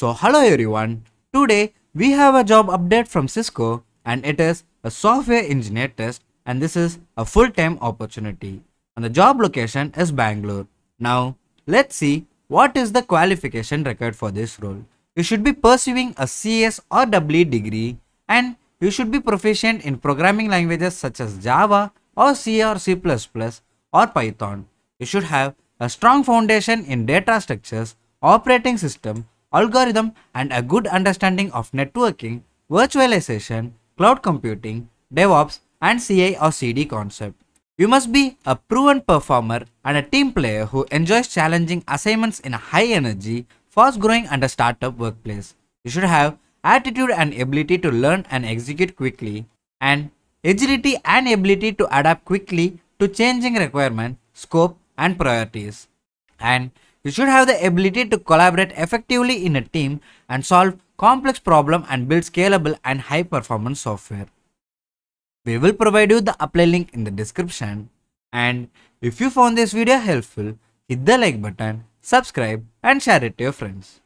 So hello everyone, today we have a job update from Cisco and it is a software engineer test and this is a full-time opportunity and the job location is Bangalore. Now let's see what is the qualification required for this role. You should be pursuing a CS or EE degree and you should be proficient in programming languages such as Java or C or C++ or Python. You should have a strong foundation in data structures, operating system, algorithm and a good understanding of networking, virtualization, cloud computing, DevOps and CI or CD concept. You must be a proven performer and a team player who enjoys challenging assignments in a high energy, fast growing and a startup workplace. You should have attitude and ability to learn and execute quickly and agility and ability to adapt quickly to changing requirement, scope and priorities. And you should have the ability to collaborate effectively in a team and solve complex problem and build scalable and high performance software. We will provide you the apply link in the description. And if you found this video helpful, hit the like button, subscribe and share it to your friends.